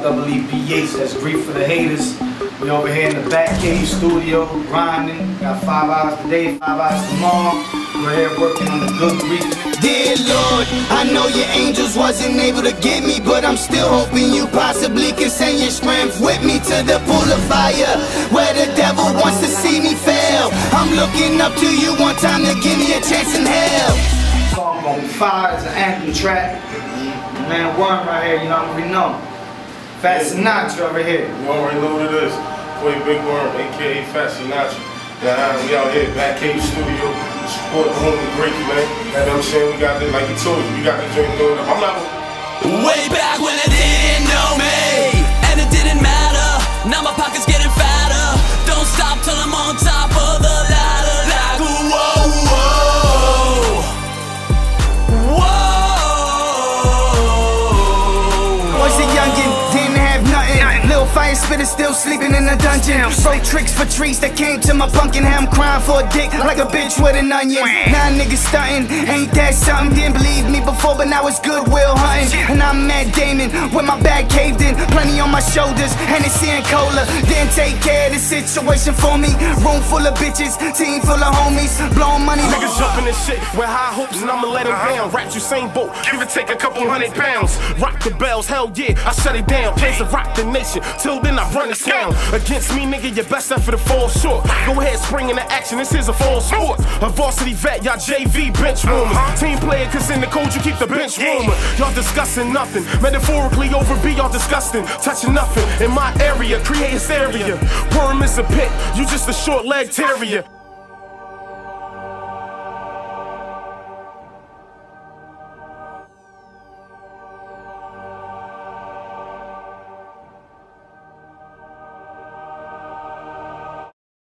double E B H. That's Greeph for the haters. We over here in the back cave studio, grinding. Got five hours today, five hours tomorrow. We're here working on the good Greeph. Dear Lord, I know your angels wasn't able to get me, but I'm still hoping you possibly can send your strength with me to the pool of fire, where the devil wants to see me fail. I'm looking up to you one time to give me a chance in hell. Song on fire, it's an anthem track. Man, Worm right here, you know, we know. Fat Synatra over here. You already know what it is. Boy Big Worm, aka Fat Synatra. Yeah, we out here, Back Cave Studio, support the homie Greeph, man. You know what I'm saying? We got this, like you told you, we got the joint going up. I'm not Way back when I didn't know fire spitter still sleeping in the dungeon. Broke tricks for trees that came to my pumpkin. I'm crying for a dick like a bitch with an onion. Now niggas stuntin', ain't that something? Didn't believe me before, but now it's goodwill hunting. And I'm Matt Damon with my back caved in, plenty on my shoulders, Hennessy and cola. Didn't take care of the situation for me. Room full of bitches, team full of homies, blowing money. Niggas jumping this shit with high hopes and I'ma let him down. Rap Usain Bolt, give or take a couple hundred pounds. Rock the bells, hell yeah, I shut it down. Plays to rock the nation. Till then I run the town. Against me, nigga, your best effort to fall short. Go ahead, spring into action. This is a fall sport. A varsity vet, y'all JV bench warmers. Team player, cause in the code you keep the bench warmer. Y'all discussing nothing. Metaphorically over B, y'all disgusting. Touching nothing in my area, create hysteria. Worm is a pit, you just a short leg terrier.